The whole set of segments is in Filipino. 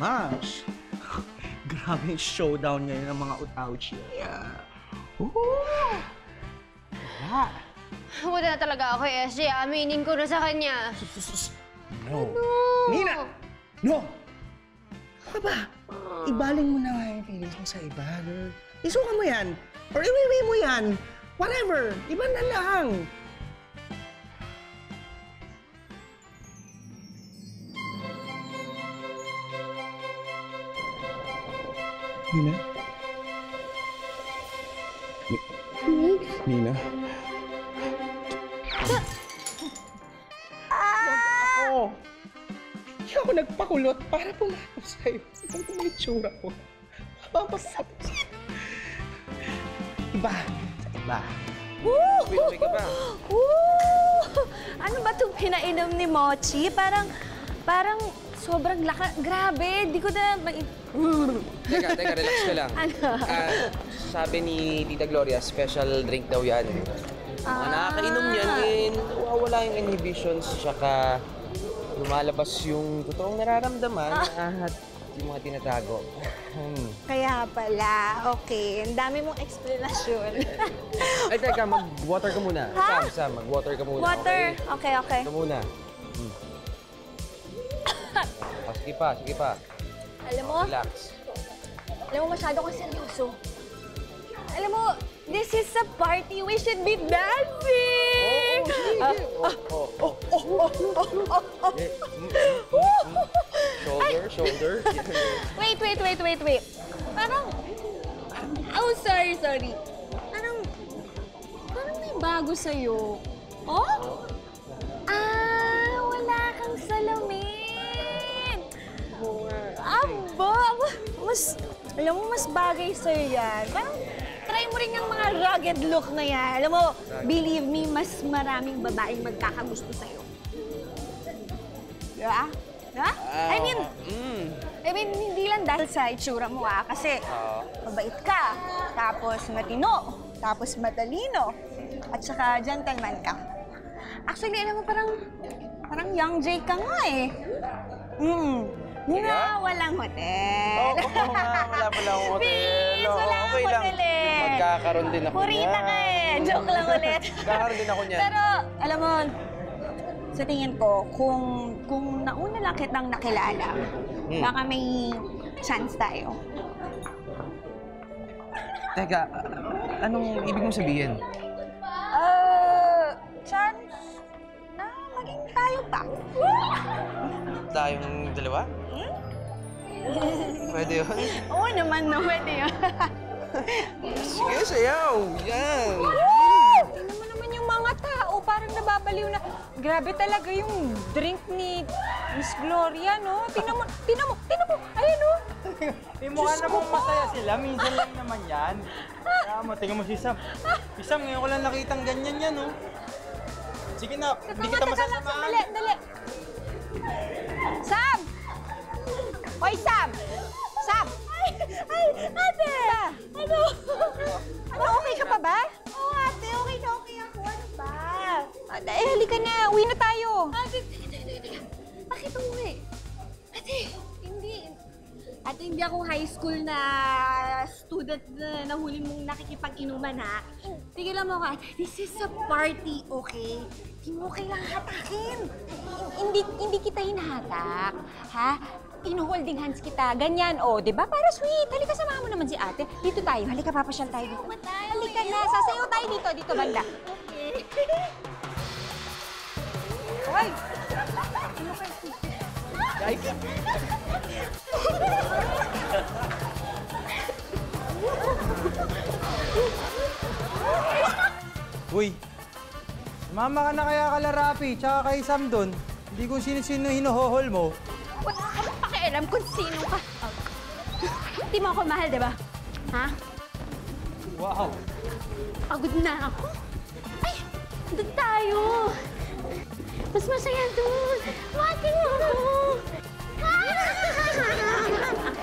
much. Grabe yung showdown ngayon ng mga utauchi. Yeah. Ooh. Wala. Wala na talaga ako kay SJ. Aminin ko na sa kanya. No. Nina! No! Ano ba? Ibaling mo na nga yung feelings mo sa iba, girl. Isuka mo yan. Or iwiwi mo yan. Whatever. Iba na lang. Nina? Ni- Nina? Ako! Hindi ako nagpakulot para pumasok sa'yo. Ito yung itsura ko. Mapapasapos. Iba. Sa iba. Woo! Uy, ka ba? Woo! Ano ba itong pinainom ni Mochi? Parang, parang sobrang laka. Grabe, di ko na... mai- Teka, teka, relax ka lang. Ano? Ah, sabi ni Tita Gloria, special drink daw yan. Mga nakakainom yan, eh, nawawala yung inhibitions, tsaka lumalabas yung totoong nararamdaman at yung mga tinatago. Hmm. Kaya pala, okay. Ang dami mong explanation. Ay, teka, mag-water ka muna. Ha? Sam, Sam, mag-water ka muna. Water. Okay? Okay, okay. Ito muna. Oh, sige pa, sige pa. Alam mo, Relax. alam mo, masyado kang seryoso. Alam mo, this is a party. We should be dancing! Ah, Oh, oh, oh. Eh, mm, mm, mm, mm. Shoulder, shoulder. Wait, wait, wait, wait, wait. Parang... Oh, sorry, sorry. Parang... Parang may bago sa'yo. Oh? Ah, wala kang salamin. Aba, mas... Alam mo, mas bagay sa'yo yan. Parang try mo rin yung mga rugged look na yan. Alam mo, believe me, mas maraming babaeng magkakagusto sa'yo. Diba? Diba? I mean, Mm. I mean, hindi lang dahil sa itsura mo ah, kasi mabait ka, tapos matino, tapos matalino, at saka gentleman ka. Actually, alam mo, parang, parang young Jay ka nga eh. Hmm. Nga, walang hotel. Oo, oo nga, wala pala akong hotel. Please, Oo, wala okay akong lang. hotel eh. Magkakaroon din ako Purita niyan. ka eh. Joke lang ulit. Magkakaroon din ako niyan. Pero, alam mo, sa tingin ko, kung kung nauna lang kitang nakilala, Hmm. baka may chance tayo. Teka, anong ibig mong sabihin? Maging tayo pa. Tayong dalawa? Pwede yun? Oo naman, no, pwede yun. Sige, sayaw! Yan! Tingnan mo naman yung mga tao, parang nababaliw na. Grabe talaga yung drink ni Miss Gloria, no? Tingnan mo, tingnan mo, tingnan mo. Ayan, no? Eh, mukha namang masaya sila. Minsan lang naman yan. Mo, tingnan mo si Sam. Si Sam, ngayon ko lang nakitang ganyan yan, no? Sige na, hindi kita masasamahan. sandali, dali. Sam! Hoy, Sam! Sam! Ay, ay, ate! Ano? Ano, okay ka pa ba? Oo, ate, okay na okay ako. Ano ba? Ate, eh, halika na. Uwi na tayo. Ate. Bakit umuwi? Ate, hindi. Ate, hindi ako high school na student na nahuli mong nakikipag-inuman, ha? Tigilan mo ka. This is a party, okay? Hindi mo kailangan hatakin. Hindi, hindi kita hinahatak. Ha? Inuholding hands kita. Ganyan, oh, di ba? Para sweet. Halika, samahan mo naman si ate. Dito tayo. Halika, papasyal tayo dito. Halika na. Sasayaw tayo dito. Dito, banda. Okay. Hoy! Uy, mama ka na kaya kala Rapi, tsaka kay Sam doon. Hindi kung sino-sino hinohohol mo. Wala ka bang pakialam kung sino ka. Hindi mo ako mahal, di ba? Ha? Wow. Pagod na ako. Ay, doon tayo. Mas masaya doon. Wati mo ako.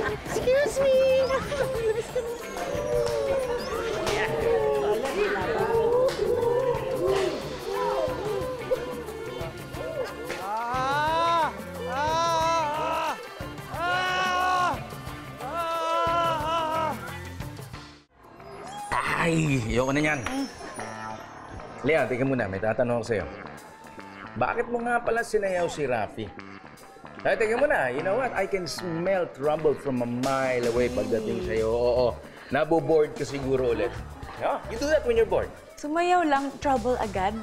Excuse me. Ah! Ah! Ayoko na yan. Lea, tingnan muna. May tatanong ako sa'yo. Bakit mo nga pala sinayaw si Rafi? Ay, tingnan mo na. You know what? I can smell trouble from a mile away pagdating sa'yo. Oo, oo. Naboboard ka siguro ulit. Yeah, you do that when you're bored. Sumayaw lang, trouble agad.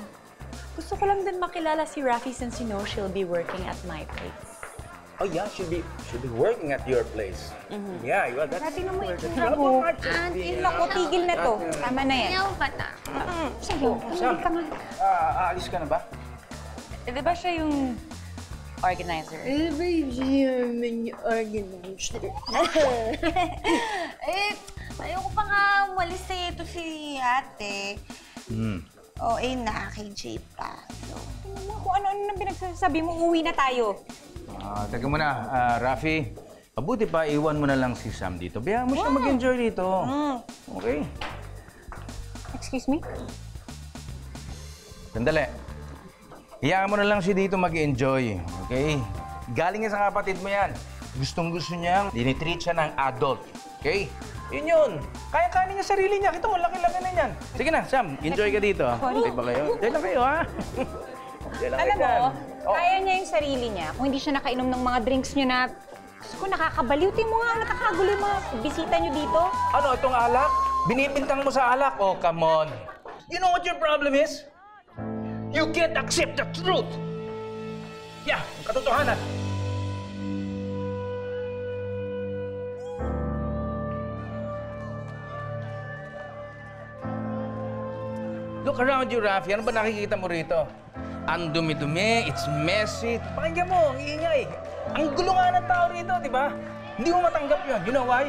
Gusto ko lang din makilala si Rafi since you know she'll be working at my place. Oh yeah, she'll be she'll be working at your place. Yeah, well, that's Tingnan mo yung that's itsura mo. Auntie, naku, tigil na to. Tama na yan. Ayaw ba na? Sige, tumuli ka nga. Ah, aalis ka na ba? Eh, di ba siya yung organizer? Eh, ayoko pa nga umalis eh. Ito si ate. Hmm. O, eh, na kay Jay pa. So, mo Kung ano-ano nang pinagsasabi mo, uwi na tayo. Ah, teka muna, ah, Rafi. Mabuti pa, iwan mo na lang si Sam dito. Bayaan mo siya mag-enjoy dito. Okay. Excuse me? Sandali. Iyaan mo na lang siya dito mag-enjoy. Okay? Galing yan sa kapatid mo yan. Gustong gusto niyang dinitreat siya ng adult. Okay? Yun yun. Kaya kanin niya sarili niya. Kita mo, laki-laki na yan. Sige na, Sam. Enjoy ka dito. Okay ba kayo? Enjoy lang kayo, ha? Enjoy lang Alam kayo mo, dyan. Oh. kaya niya yung sarili niya. Kung hindi siya nakainom ng mga drinks niyo na... Diyos ko, nakakabaliw. Tingnan mo nga, nakakagulo yung mga bisita niyo dito. Ano, itong alak? Binibintang mo sa alak? Oh, come on. You know what your problem is? You can't accept the truth. Yeah, ang katotohanan. Look around you, Rafi. Ano ba nakikita mo rito? Ang dumi-dumi, it's messy. Pakinggan mo, ang ingay. Ang gulo nga ng tao rito, di ba? Hindi mo matanggap yon. You know why?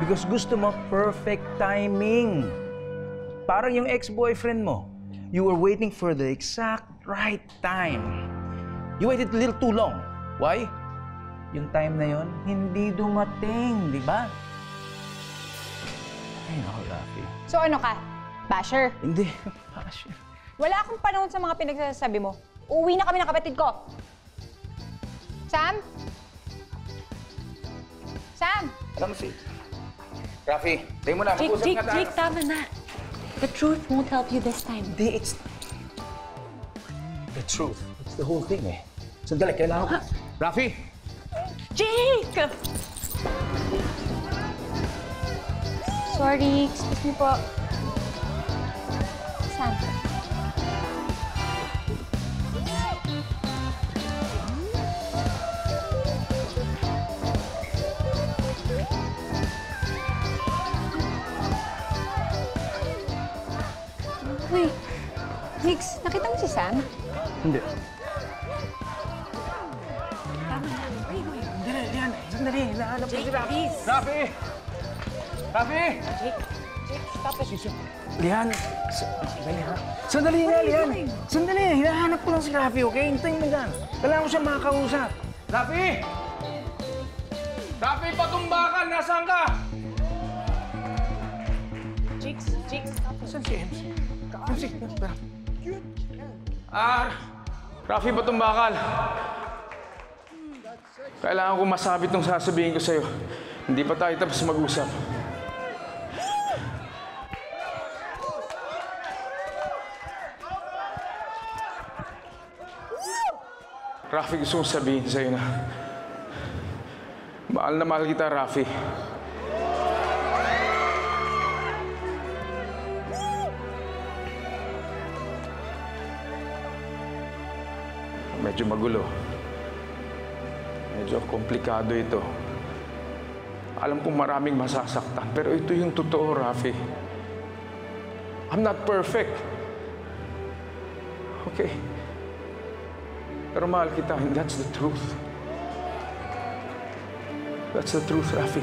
Because gusto mo perfect timing. Parang yung ex-boyfriend mo. You were waiting for the exact right time. You waited a little too long. Why? Yung time na yon hindi dumating, di ba? Ay, naku, Rafi. So ano ka? Basher? Hindi. Gosh. Wala akong panahon sa mga pinagsasabi mo. Uuwi na kami ng kapatid ko. Sam? Sam? Alam mo si... Rafi, tayo mo na. Jake, Jake, tayo. Jake, tama na. The truth won't help you this time. Hindi, it's... The truth. It's the whole thing eh. Sandali, kailangan ko... Rafi! Jake! Sorry, excuse me po. Sam? Hicks, nakita mo si Sam? Hindi. Sandali, yan. Sandali, hinahanap ko si Rafi. Rafi! Rafi! Jake, Jake, stop it. Lian, sa- sandali ha. Sandali nga, Lian. Sandali, hinahanap ko lang si Rafi, okay? Hintayin mo dyan. Kailangan ko siya makakausap. Rafi! Rafi, patumbakan! Nasaan ka? Jake, Jake, stop it. Saan si Ems? Ah, Rafi, patumbakal. Kailangan ko masabit tong sasabihin ko sa'yo. Hindi pa tayo tapos mag-usap. Rafi, gusto kong sabihin sa'yo na mahal na mahal kita, Rafi. Medyo magulo. Medyo komplikado ito. Alam kong maraming masasaktan, pero ito yung totoo, Rafi. I'm not perfect. Okay. Pero mahal kita, and that's the truth. That's the truth, Rafi.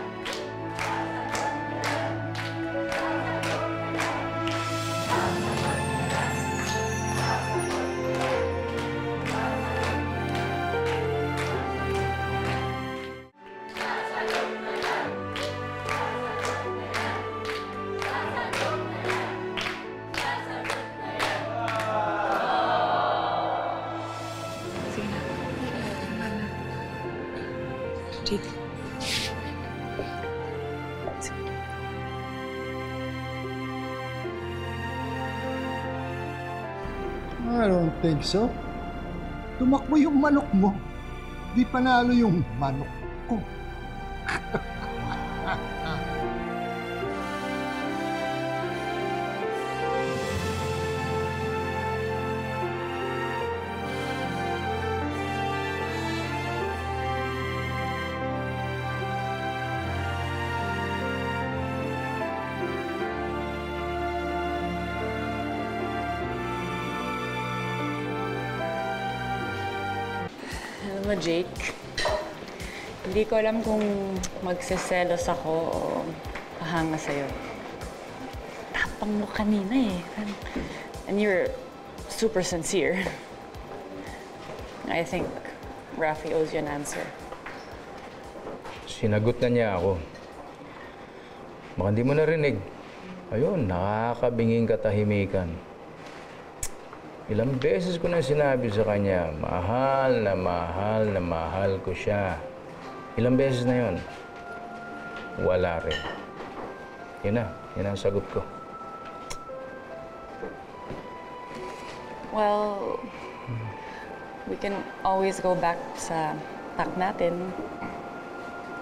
Jake. I don't think so. Tumakbo yung manok mo. Di panalo yung manok ko. mo, Jake, hindi ko alam kung magseselos ako o pahanga sa'yo. Tapang mo kanina eh. And you're super sincere. I think Rafi owes you an answer. Sinagot na niya ako. Baka hindi mo narinig. Ayun, nakakabinging katahimikan. Ilang beses ko na sinabi sa kanya, mahal na mahal na mahal ko siya. Ilang beses na yon. Wala rin. Yun na, yun ang sagot ko. Well, we can always go back sa pact natin.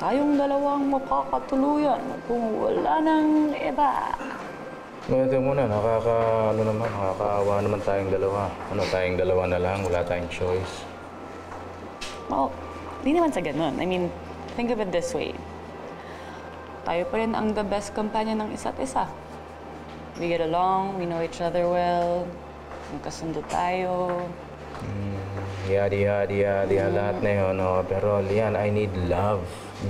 Tayong dalawang makakatuluyan kung wala nang iba. Ito muna, nakaka, ano naman, nakakaawa naman tayong dalawa. Ano, tayong dalawa na lang, wala tayong choice. Well, di naman sa ganun. I mean, think of it this way. Tayo pa rin ang the best companion ng isa't isa. We get along, we know each other well, magkasundo tayo. Yadi, yadi, yadi, lahat na yun. Oh. Pero, Lian, I need love.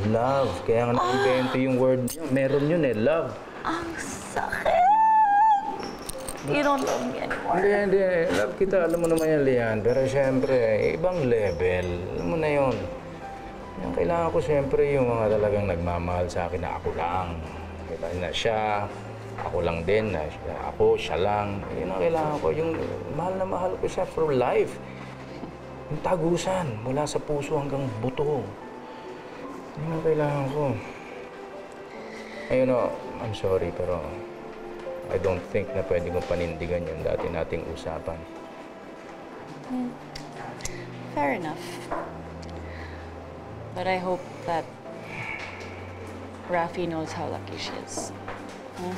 Love. Kaya nga na-invento yung word. Meron yun eh, love. Ang sakit! You don't love me anymore. Hindi, hindi. Love kita. Alam mo naman yan, Lian. Pero siyempre, ibang level. Alam mo na yun. Yung kailangan ko siyempre yung mga talagang nagmamahal sa akin na ako lang. Diba? Na siya, ako lang din. Na siya, ako, siya lang. Yun ang kailangan ko. Yung mahal na mahal ko siya for life. Yung tagusan. Mula sa puso hanggang buto. Yun ang kailangan ko. Ayun o, I'm sorry pero I don't think na pwede kong panindigan yung dati nating usapan. Fair enough. But I hope that Rafi knows how lucky she is. Hmm?